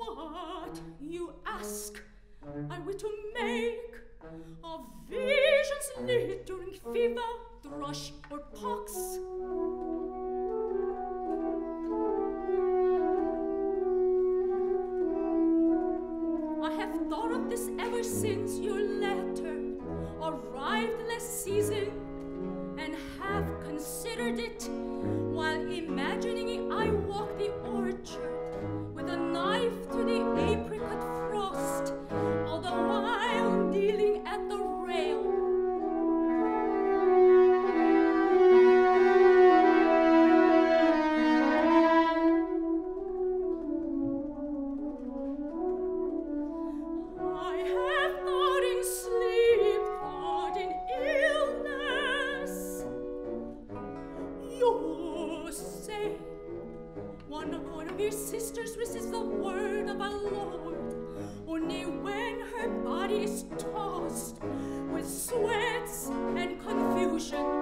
What, you ask, are we to make of visions lit during fever, thrush, or pox? one of your sisters resists the word of our Lord. Only when her body is tossed with sweats and confusion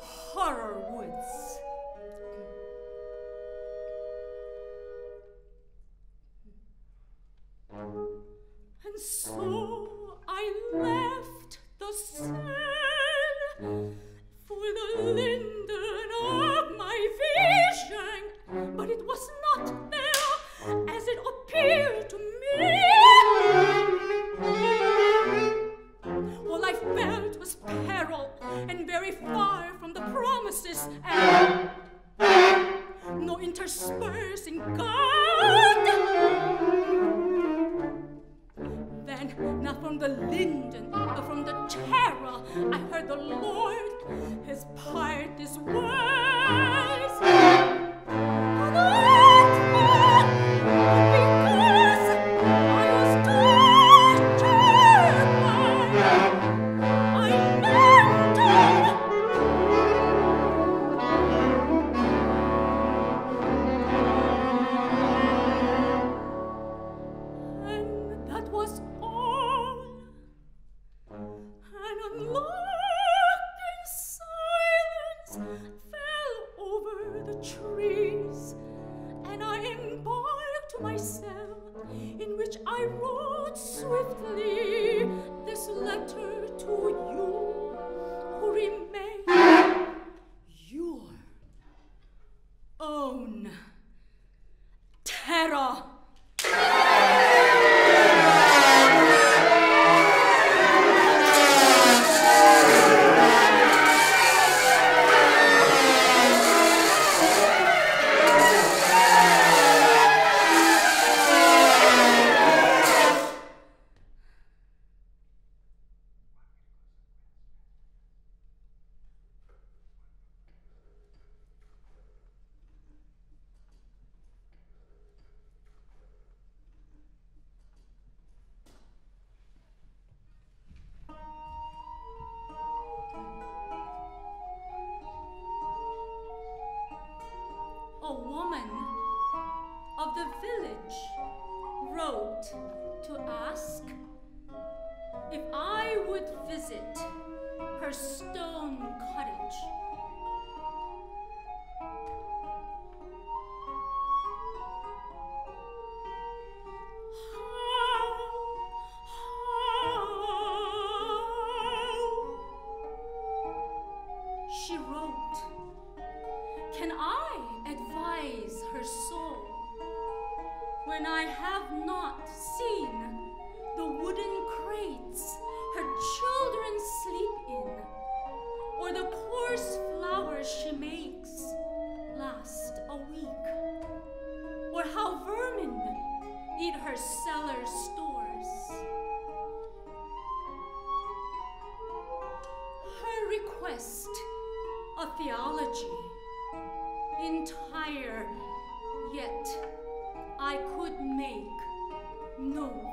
horror when I have not seen the wooden crates her children sleep in, or the coarse flowers she makes last a week, or how vermin eat her cellar stores. Her request a theology entire yet I could make no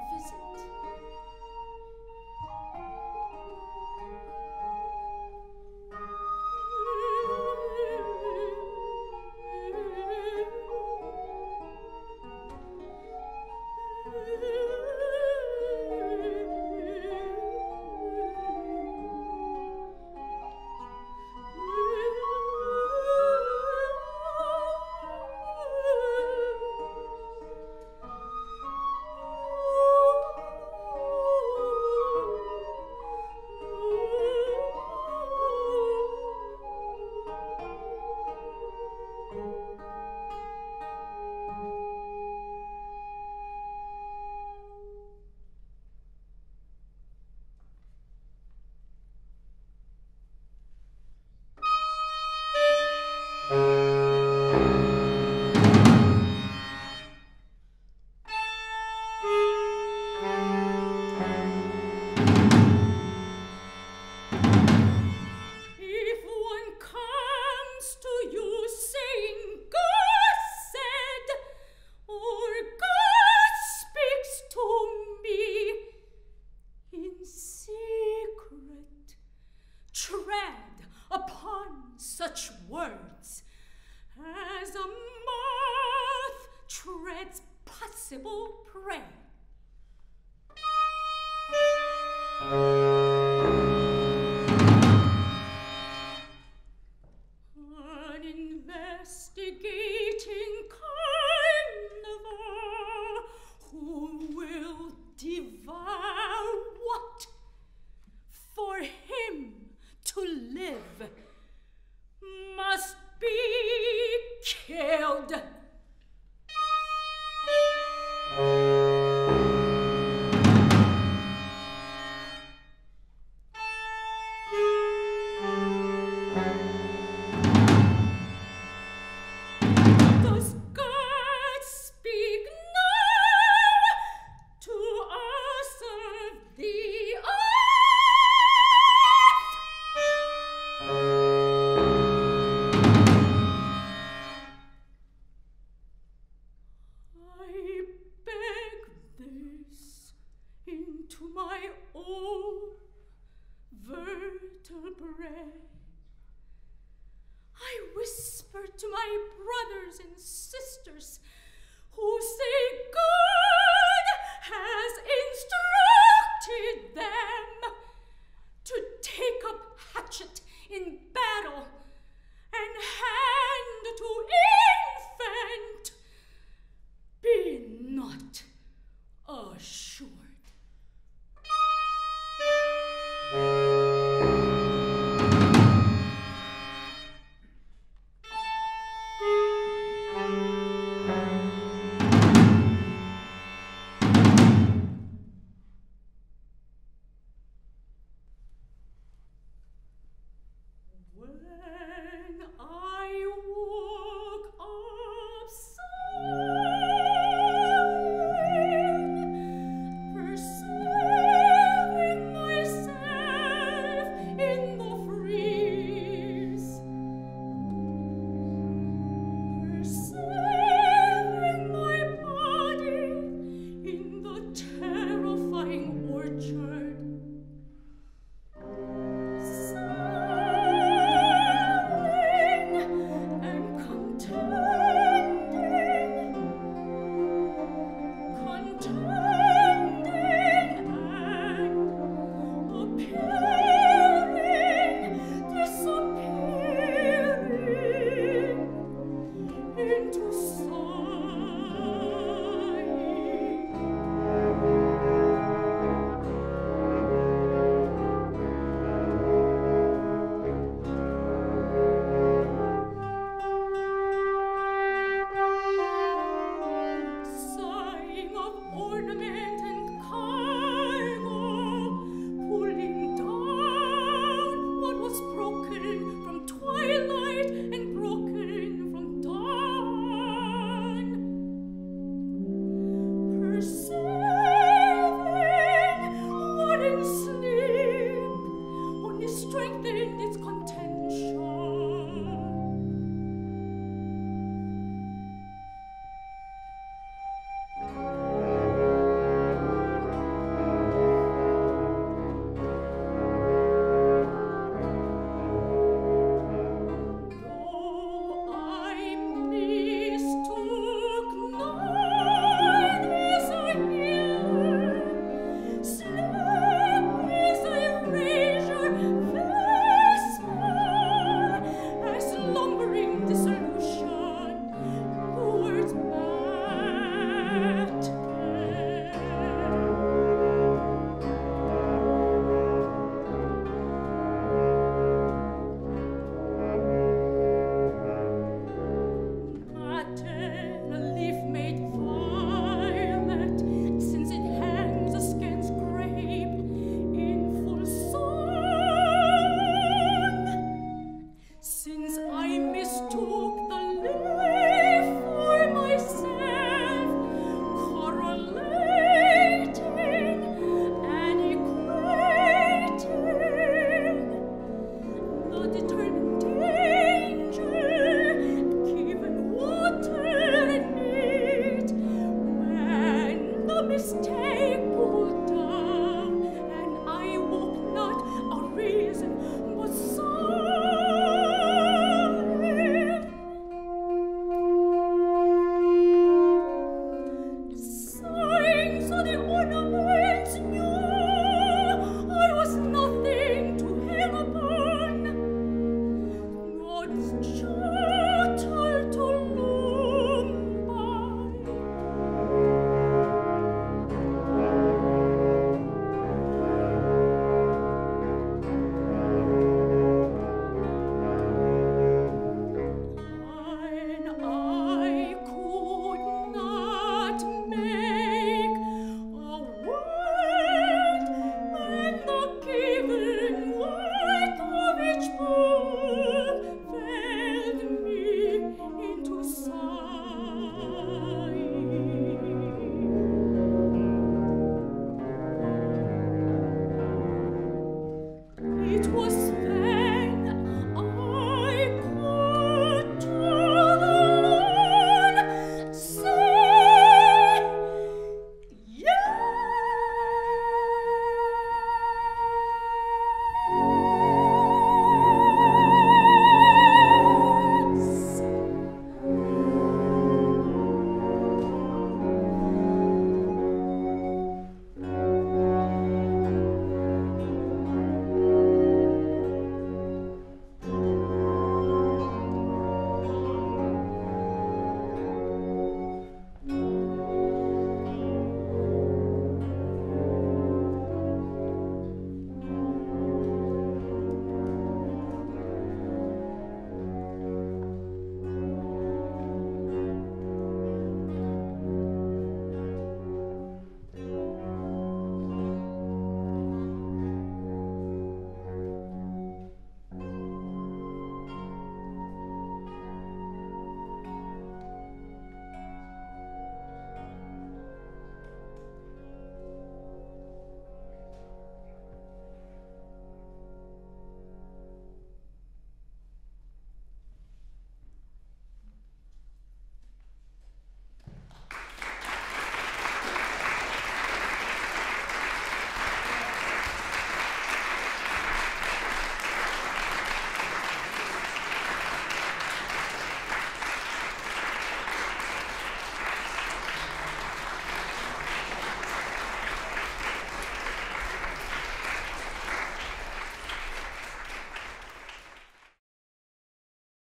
possible prey.